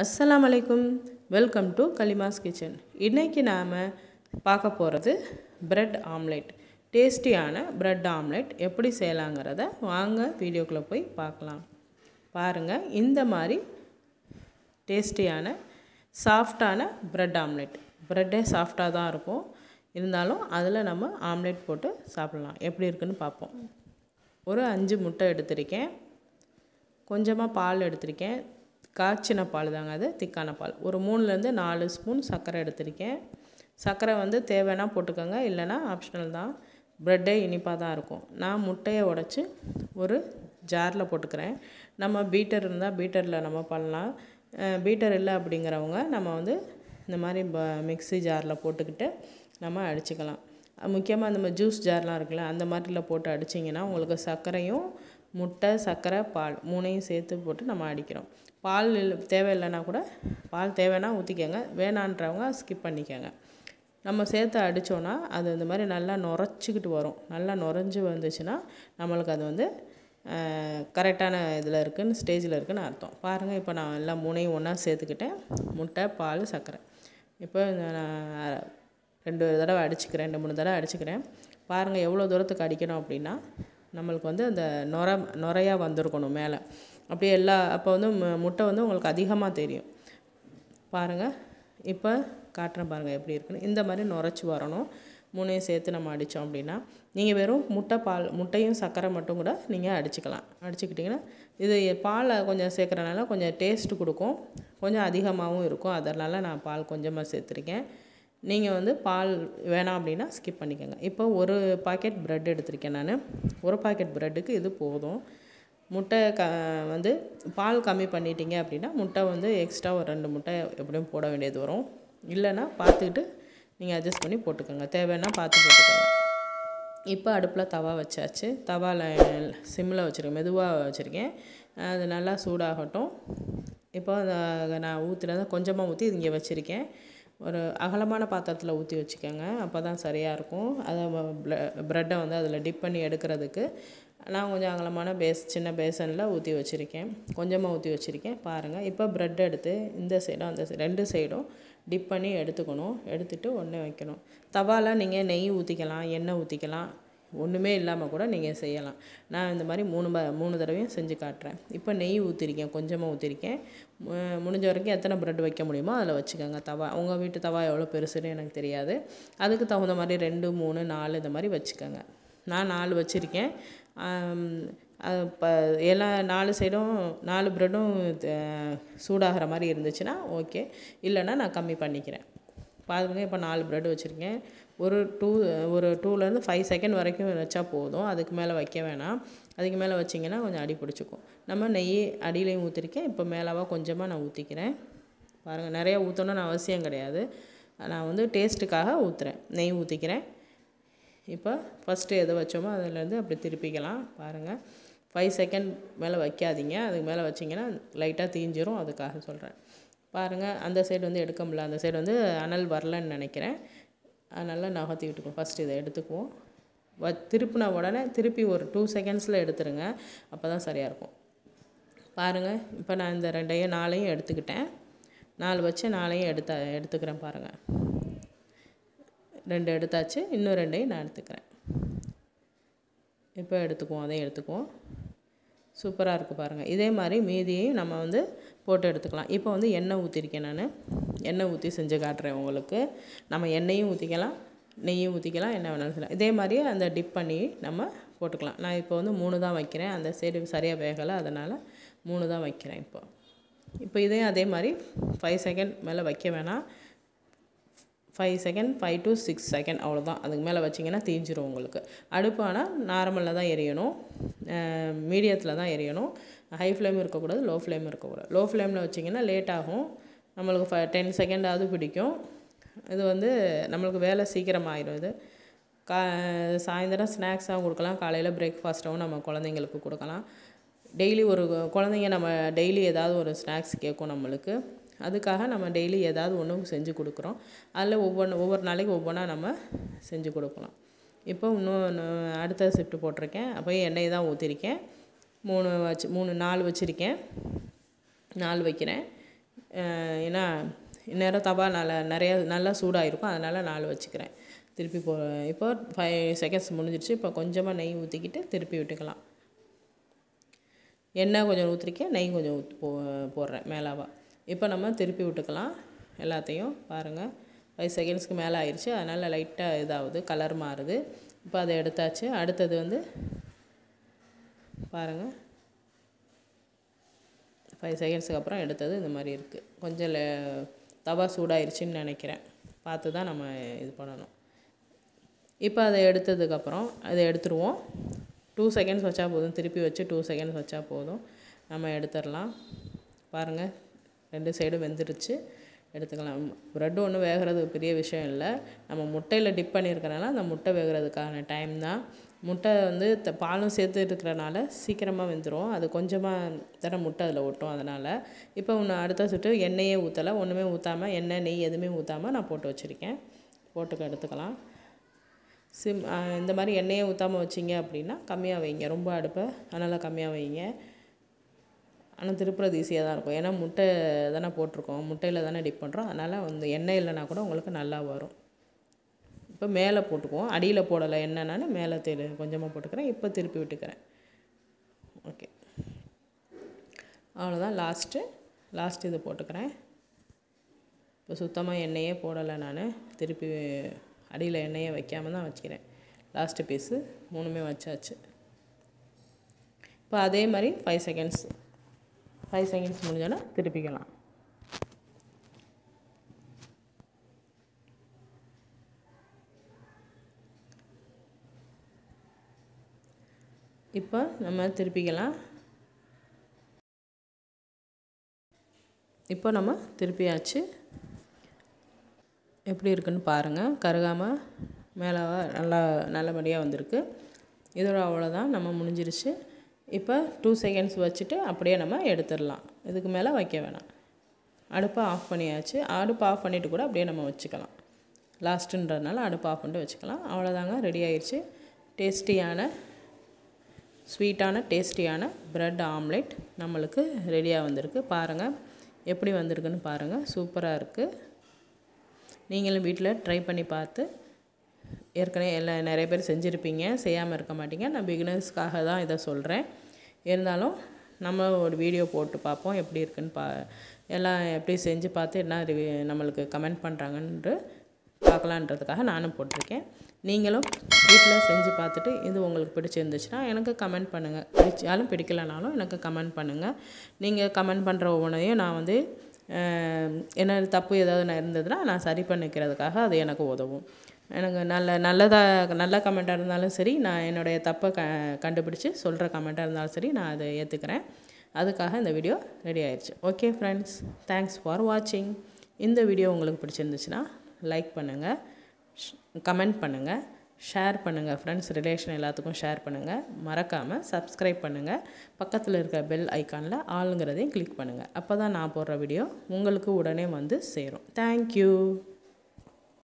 அஸ்லாம் அலைக்கும் welcome to கலிமாஸ் kitchen இன்றைக்கி நாம் பார்க்க போகிறது ப்ரெட் ஆம்லெட் டேஸ்டியான ப்ரெட் ஆம்லெட் எப்படி செய்யலாங்கிறத வாங்க வீடியோக்குள்ளே போய் பார்க்கலாம். பாருங்கள் இந்த மாதிரி டேஸ்டியான சாஃப்டான ப்ரெட் ஆம்லெட் ப்ரெட்டே சாஃப்டாக தான் இருக்கும். இருந்தாலும் அதில் நம்ம ஆம்லெட் போட்டு சாப்பிட்லாம். எப்படி இருக்குன்னு பார்ப்போம். ஒரு அஞ்சு முட்டை எடுத்திருக்கேன். கொஞ்சமாக பால் எடுத்திருக்கேன். காய்ச்சின பால் தாங்க அது திக்கான பால். ஒரு மூணுலேருந்து நாலு ஸ்பூன் சர்க்கரை எடுத்திருக்கேன். சர்க்கரை வந்து தேவைன்னா போட்டுக்கோங்க இல்லைன்னா ஆப்ஷனல் தான். ப்ரெட்டே இனிப்பாக தான் இருக்கும். நான் முட்டையை உடச்சி ஒரு ஜாரில் போட்டுக்கிறேன். நம்ம பீட்டர் இருந்தால் பீட்டரில் நம்ம பண்ணலாம். பீட்டர் இல்லை அப்படிங்கிறவங்க நம்ம வந்து இந்த மாதிரி ப மிக்ஸி ஜாரில் போட்டுக்கிட்டு நம்ம அடிச்சுக்கலாம். முக்கியமாக அந்த மாதிரி ஜூஸ் ஜார்லாம் இருக்குல்ல அந்த மாதிரில போட்டு அடிச்சிங்கன்னா உங்களுக்கு சர்க்கரையும் முட்டை சர்க்கரை பால் மூணையும் சேர்த்து போட்டு நம்ம அடிக்கிறோம். பால் இல்லை தேவையில்லைன்னா கூட பால் தேவைன்னா ஊற்றிக்கோங்க வேணான்றவங்க ஸ்கிப் பண்ணிக்கோங்க. நம்ம சேர்த்து அடித்தோன்னா அது இந்த மாதிரி நல்லா நுரைச்சிக்கிட்டு வரும். நல்லா நுரைஞ்சி வந்துச்சுன்னா நம்மளுக்கு அது வந்து கரெக்டான இதில் இருக்குன்னு ஸ்டேஜில் இருக்குன்னு அர்த்தம். பாருங்கள் இப்போ நான் எல்லாம் மூணையும் ஒன்றா சேர்த்துக்கிட்டேன். முட்டை பால் சர்க்கரை. இப்போ நான் ரெண்டு தடவை அடிச்சுக்கிறேன் ரெண்டு மூணு தடவை அடிச்சுக்கிறேன். பாருங்கள் எவ்வளோ தூரத்துக்கு அடிக்கணும் அப்படின்னா நம்மளுக்கு வந்து அந்த நுர நுரையாக வந்திருக்கணும் மேலே. அப்படியே எல்லா அப்போ வந்து முட்டை வந்து உங்களுக்கு அதிகமாக தெரியும். பாருங்கள் இப்போ காட்டுறேன் பாருங்கள் எப்படி இருக்குன்னு. இந்த மாதிரி நுரைச்சி வரணும். மூணையும் சேர்த்து நம்ம அடித்தோம் அப்படின்னா நீங்கள் வெறும் முட்டை பால் முட்டையும் சர்க்கரை மட்டும் கூட நீங்கள் அடிச்சுக்கலாம். அடிச்சுக்கிட்டிங்கன்னா இது பாலை கொஞ்சம் சேர்க்குறனால கொஞ்சம் டேஸ்ட்டு கொடுக்கும். கொஞ்சம் அதிகமாகவும் இருக்கும். அதனால் நான் பால் கொஞ்சமாக சேர்த்துருக்கேன். நீங்கள் வந்து பால் வேணாம் அப்படின்னா ஸ்கிப் பண்ணிக்கோங்க. இப்போ ஒரு பாக்கெட் ப்ரெட் எடுத்திருக்கேன் நான். ஒரு பாக்கெட் ப்ரெட்டுக்கு இது போதும். முட்டை க வந்து பால் கம்மி பண்ணிட்டீங்க அப்படின்னா முட்டை வந்து எக்ஸ்ட்ரா ஒரு ரெண்டு முட்டை எப்படியும் போட வேண்டியது வரும். இல்லைன்னா பார்த்துக்கிட்டு நீங்கள் அட்ஜஸ்ட் பண்ணி போட்டுக்கோங்க. தேவைன்னா பார்த்து போட்டுக்கோங்க. இப்போ அடுப்பில் தவா வச்சாச்சு. தவாவில் சிம்மில் வச்சுருக்கேன். மெதுவாக வச்சுருக்கேன். அது நல்லா சூடாகட்டும். இப்போ அதை நான் ஊற்றினதை கொஞ்சமாக ஊற்றி இங்கே வச்சுருக்கேன். ஒரு அகலமான பாத்திரத்தில் ஊற்றி வச்சுக்கோங்க. அப்போ தான் சரியாக இருக்கும். அதை ப்ரெட்டை வந்து அதில் டிப் பண்ணி எடுக்கிறதுக்கு நான் கொஞ்சம் அகலமான பேஸ் சின்ன பேசனில் ஊற்றி வச்சுருக்கேன். கொஞ்சமாக ஊற்றி வச்சுருக்கேன். பாருங்கள் இப்போ ப்ரெட் எடுத்து இந்த சைடும் அந்த ரெண்டு சைடும் டிப் பண்ணி எடுத்துக்கணும். எடுத்துகிட்டு ஒன்று வைக்கணும். தவால நீங்கள் நெய் ஊற்றிக்கலாம் எண்ணெய் ஊற்றிக்கலாம் ஒன்றுமே இல்லாமல் கூட நீங்கள் செய்யலாம். நான் இந்த மாதிரி மூணு ப மூணு தடவையும் செஞ்சு காட்டுறேன். இப்போ நெய் ஊற்றிருக்கேன் கொஞ்சமாக ஊற்றிருக்கேன் முடிஞ்ச வரைக்கும் எத்தனை ப்ரெட் வைக்க முடியுமோ அதில் வச்சுக்கோங்க. தவா உங்கள் வீட்டு தவா எவ்வளோ பெருசுன்னு எனக்கு தெரியாது. அதுக்கு தகுந்த மாதிரி ரெண்டு மூணு நாலு இந்த மாதிரி வச்சுக்கோங்க. நான் நாலு வச்சுருக்கேன். இப்போ எல்லா நாலு சைடும் நாலு ப்ரெட்டும் சூடாகிற மாதிரி இருந்துச்சுன்னா ஓகே. இல்லைன்னா நான் கம்மி பண்ணிக்கிறேன். பாருங்க இப்போ நாலு ப்ரெட் வச்சுருக்கேன். ஒரு டூ ஒரு டூலேருந்து ஃபைவ் செகண்ட் வரைக்கும் வச்சா போதும். அதுக்கு மேலே வைக்க வேணாம். அதுக்கு மேலே வச்சிங்கன்னா கொஞ்சம் அடி பிடிச்சிக்கும். நம்ம நெய் அடியிலையும் ஊற்றிருக்கேன் இப்போ மேலாவாக கொஞ்சமாக நான் ஊற்றிக்கிறேன் பாருங்கள் நிறையா ஊற்றணும்னு அவசியம் கிடையாது. நான் வந்து டேஸ்ட்டுக்காக ஊற்றுறேன் நெய் ஊற்றிக்கிறேன் இப்போ ஃபஸ்ட்டு எதை வச்சோமோ அதிலேருந்து அப்படி திருப்பிக்கலாம் பாருங்கள் ஃபைவ் செகண்ட் மேலே வைக்காதீங்க. அதுக்கு மேலே வச்சிங்கன்னா லைட்டாக தீஞ்சிரும் அதுக்காக சொல்கிறேன் பாருங்கள் அந்த சைடு வந்து எடுக்க முடியல அந்த சைடு வந்து அனல் வரலன்னு நினைக்கிறேன். அதனால் நகர்த்தி விட்டுக்குவோம் ஃபஸ்ட்டு இதை எடுத்துக்குவோம். வ திருப்பின உடனே திருப்பி ஒரு டூ செகண்ட்ஸில் எடுத்துருங்க. அப்போ தான் சரியாக இருக்கும். பாருங்கள் இப்போ நான் இந்த ரெண்டையும் நாளையும் எடுத்துக்கிட்டேன். நாலு வச்சு நாளையும் எடுத்த எடுத்துக்கிறேன் பாருங்கள் ரெண்டு எடுத்தாச்சு இன்னும் ரெண்டையும் நான் எடுத்துக்கிறேன். இப்போ எடுத்துக்குவோம் அதையும் எடுத்துக்குவோம். சூப்பராக இருக்குது பாருங்கள் இதே மாதிரி மீதியையும் நம்ம வந்து போட்டு எடுத்துக்கலாம். இப்போ வந்து எண்ணெய் ஊற்றிருக்கேன் நான். எண்ணெய் ஊற்றி செஞ்சு காட்டுறேன் உங்களுக்கு. நம்ம எண்ணெயும் ஊற்றிக்கலாம் நெய்யும் ஊற்றிக்கலாம் என்ன வேணாலும் செய்யலாம். இதே மாதிரியே அந்த டிப் பண்ணி நம்ம போட்டுக்கலாம். நான் இப்போ வந்து மூணு தான் வைக்கிறேன். அந்த சைடு சரியாக வேகலை அதனால் மூணு தான் வைக்கிறேன் இப்போ. இப்போ இதையும் அதே மாதிரி ஃபைவ் செகண்ட் மேலே வைக்க வேணாம். Five second five to six second அவ்வளோதான் அதுக்கு மேலே வச்சிங்கன்னா தீஞ்சிரும் உங்களுக்கு. அடுப்பு ஆனால் நார்மலில் தான் எரியணும். மீடியத்தில் தான் எரியணும். ஹை ஃப்ளேம் இருக்கக்கூடாது லோ ஃப்ளேம் இருக்கக்கூடாது. லோ ஃப்ளேமில் வச்சிங்கன்னா லேட் ஆகும். நம்மளுக்கு ஃப டென் செகண்டாவது பிடிக்கும். இது வந்து நம்மளுக்கு வேலை சீக்கிரம் ஆயிடும் இது. கா சாயந்தரம் ஸ்நாக்ஸாகவும் கொடுக்கலாம். காலையில் பிரேக்ஃபாஸ்ட்டாகவும் நம்ம குழந்தைங்களுக்கு கொடுக்கலாம். டெய்லி ஒரு குழந்தைங்க நம்ம டெய்லி ஏதாவது ஒரு ஸ்நாக்ஸ் கேட்கும் நம்மளுக்கு. அதுக்காக நம்ம டெய்லி ஏதாவது ஒன்று செஞ்சு கொடுக்குறோம். அதில் ஒவ்வொன்று ஒவ்வொரு நாளைக்கு ஒவ்வொன்றா நம்ம செஞ்சு கொடுக்கலாம். இப்போ இன்னும் அடுத்த ஷிஃப்ட்டு போட்டிருக்கேன். அப்போ எண்ணெய் தான் ஊற்றிருக்கேன் மூணு வச்சு மூணு நாலு வச்சுருக்கேன். நாலு வைக்கிறேன். ஏன்னா இந்நேரம் தவா நல்லா நிறையா நல்லா சூடாக இருக்கும் அதனால் நாலு வச்சுக்கிறேன். திருப்பி போ இப்போ ஃபைவ் செகண்ட்ஸ் முடிஞ்சிருச்சு. இப்போ கொஞ்சமாக நெய் ஊற்றிக்கிட்டு திருப்பி விட்டுக்கலாம். எண்ணெய் கொஞ்சம் ஊற்றிருக்கேன் நெய் கொஞ்சம் ஊற்றி போ போடுறேன் மேலாவாக இப்போ நம்ம திருப்பி விட்டுக்கலாம் எல்லாத்தையும் பாருங்கள் ஃபைவ் செகண்ட்ஸ்க்கு மேலே ஆயிடுச்சு அதனால் லைட்டாக இதாகுது கலர் மாறுது. இப்போ அதை எடுத்தாச்சு. அடுத்தது வந்து பாருங்கள் ஃபைவ் செகண்ட்ஸுக்கு அப்புறம் எடுத்தது இந்த மாதிரி இருக்குது கொஞ்சம் லே- தவா சூடாயிருச்சுன்னு நினைக்கிறேன். பார்த்து தான் நம்ம இது பண்ணணும். இப்போ அதை எடுத்ததுக்கப்புறம் அதை எடுத்துருவோம். டூ செகண்ட்ஸ் வச்சா போதும். திருப்பி வச்சு டூ செகண்ட்ஸ் வச்சா போதும். நம்ம எடுத்துடலாம். பாருங்கள் ரெண்டு சைடும் வெந்துருச்சு. எடுத்துக்கலாம். ப்ரெட் ஒன்றும் வேகிறது பெரிய விஷயம் இல்லை. நம்ம முட்டையில் டிப் பண்ணியிருக்கிறனால அந்த முட்டை வேகிறதுக்கான டைம் தான். முட்டை வந்து த பாலும் சேர்த்து இருக்கிறனால சீக்கிரமாக வெந்துடும் அது கொஞ்சமாக தர முட்டை அதில் ஒட்டும். அதனால் இப்போ ஒன்று அடுத்த சுட்டு எண்ணெயே ஊற்றலை ஒன்றுமே ஊற்றாமல் எண்ணெய் நெய் எதுவுமே ஊற்றாமல் நான் போட்டு வச்சுருக்கேன். போட்டுக்க எடுத்துக்கலாம். சிம் இந்த மாதிரி எண்ணெயை ஊற்றாமல் வச்சிங்க அப்படின்னா கம்மியாக வைங்க. ரொம்ப அடுப்பை அதனால் கம்மியாக வைங்க. ஆனால் திருப்புறது ஈஸியாக தான் இருக்கும். ஏன்னா முட்டை தானே போட்டிருக்கோம். முட்டையில் தானே டிப் பண்ணுறோம் அதனால் வந்து எண்ணெய் இல்லைனா கூட உங்களுக்கு நல்லா வரும். இப்போ மேலே போட்டுக்குவோம். அடியில் போடலை எண்ணெய்னாலும் மேலே தெரு கொஞ்சமாக போட்டுக்கிறேன். இப்போ திருப்பி விட்டுக்கிறேன். ஓகே. அவ்வளோதான் லாஸ்ட்டு லாஸ்ட் இது போட்டுக்கிறேன். இப்போ சுத்தமாக எண்ணெயே போடலை நான். திருப்பி அடியில் எண்ணெயே வைக்காம தான் வச்சுக்கிறேன். லாஸ்ட்டு பீஸு மூணுமே வச்சாச்சு. இப்போ அதே மாதிரி ஃபைவ் செகண்ட்ஸ் ஃபைவ் செகண்ட்ஸ் முடிஞ்சோன்னா திருப்பிக்கலாம். இப்போ நம்ம திருப்பிக்கலாம். இப்போ நம்ம திருப்பியாச்சு. எப்படி இருக்குன்னு பாருங்கள் கருகாமல் மேலே நல்லா நல்லபடியாக வந்திருக்கு. இதோட அவ்வளோதான் நம்ம முடிஞ்சிருச்சு. இப்போ டூ செகண்ட்ஸ் வச்சுட்டு அப்படியே நம்ம எடுத்துடலாம். இதுக்கு மேலே வைக்க வேணாம். அடுப்பை ஆஃப் பண்ணியாச்சு. அடுப்பு ஆஃப் பண்ணிவிட்டு கூட அப்படியே நம்ம வச்சுக்கலாம். லாஸ்ட்டுன்றதுனால அடுப்பை ஆஃப் பண்ணிட்டு வச்சுக்கலாம். அவ்வளோதாங்க ரெடி ஆயிடுச்சு டேஸ்டியான ஸ்வீட்டான டேஸ்டியான ப்ரெட் ஆம்லெட் நம்மளுக்கு ரெடியாக வந்திருக்கு. பாருங்கள் எப்படி வந்திருக்குன்னு பாருங்கள் சூப்பராக இருக்குது நீங்களும் வீட்டில் ட்ரை பண்ணி பார்த்து ஏற்கனவே எல்லாம் நிறைய பேர் செஞ்சுருப்பீங்க செய்யாமல் இருக்க மாட்டீங்க. நான் பிகினர்ஸ்க்காக தான் இதை சொல்கிறேன் இருந்தாலும் நம்ம ஒரு வீடியோ போட்டு பார்ப்போம் எப்படி இருக்குன்னு பா எல்லாம் எப்படி செஞ்சு பார்த்து என்ன ரிவ்யூ நம்மளுக்கு கமெண்ட் பண்ணுறாங்கன்று பார்க்கலான்றதுக்காக நானும் போட்டிருக்கேன். நீங்களும் வீட்டில் செஞ்சு பார்த்துட்டு இது உங்களுக்கு பிடிச்சிருந்துச்சுன்னா எனக்கு கமெண்ட் பண்ணுங்கள் பிடிச்சாலும் பிடிக்கலனாலும் எனக்கு கமெண்ட் பண்ணுங்கள் நீங்கள் கமெண்ட் பண்ணுற ஒவ்வொன்றையும் நான் வந்து என்ன தப்பு ஏதாவது நான் இருந்ததுன்னா நான் சரி பண்ணிக்கிறதுக்காக அது எனக்கு உதவும். எனக்கு நல்ல நல்லதாக நல்ல கமெண்ட்டாக இருந்தாலும் சரி நான் என்னுடைய தப்பை க கண்டுபிடிச்சி சொல்கிற கமெண்ட்டாக இருந்தாலும் சரி நான் அதை ஏற்றுக்கிறேன் அதுக்காக இந்த வீடியோ ரெடி ஆயிடுச்சு ஓகே ஃப்ரெண்ட்ஸ் தேங்க்ஸ் ஃபார் வாட்சிங் இந்த வீடியோ உங்களுக்கு பிடிச்சிருந்துச்சுன்னா லைக் பண்ணுங்கள் கமெண்ட் பண்ணுங்கள் ஷேர் பண்ணுங்கள் ஃப்ரெண்ட்ஸ் ரிலேஷன் எல்லாத்துக்கும் ஷேர் பண்ணுங்கள் மறக்காமல் சப்ஸ்கிரைப் பண்ணுங்கள் பக்கத்தில் இருக்க பெல் ஐக்கானில் ஆளுங்கிறதையும் கிளிக் பண்ணுங்கள் அப்போ தான் நான் போடுற வீடியோ உங்களுக்கு உடனே வந்து சேரும். தேங்க்யூ